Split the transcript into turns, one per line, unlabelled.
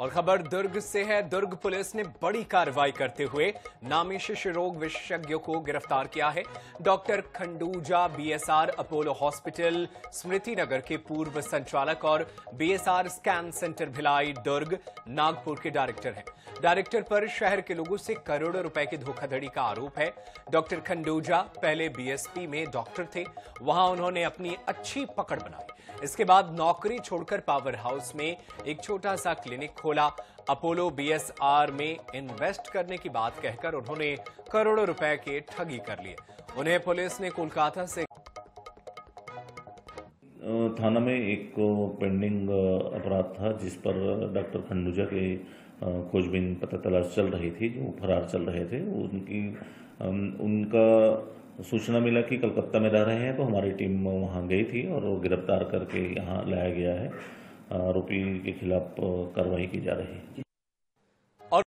और खबर दुर्ग से है। दुर्ग पुलिस ने बड़ी कार्रवाई करते हुए नामी शिशु रोग विशेषज्ञों को गिरफ़्तार किया है। Doctor Khanduja BSR Apollo hospital Smriti Nagar के पूर्व संचालक और BSR scan centre Bhilai, Durg, Nagpur के डायरेक्टर हैं। डायरेक्टर पर शहर के लोगों से करोड़ों रुपए की धोखाधड़ी का आरोप है। डॉक्टर खंडूजा पहले बीएसपी में डॉक्टर थे। वहाँ उन्होंने अपनी अच्छी पकड़ बनाई। इसके बाद नौकरी छोड़कर पावर हाउस में एक छोटा सा क्लिनिक खोला। अपोलो बीएसआर में इन्वेस्ट करने की बात कहकर उन्होंने करोड़ों रुपए के ठगी कर लिए। उन्हें पुलिस ने कोलकाता से
थाना में एक पेंडिंग अपराध था, जिस पर डॉक्टर खंडूजा के खोजबीन पता तलाश चल रही थी, जो फरार चल रहे थे उनकी उनका सूचना मिला कि कलकत्ता में रह रहे हैं तो हमारी टीम वहाँ गई थी और गिरफ़्तार करके यहाँ लाया गया है। आरोपी के खिलाफ कार्रवाई की जा रही है।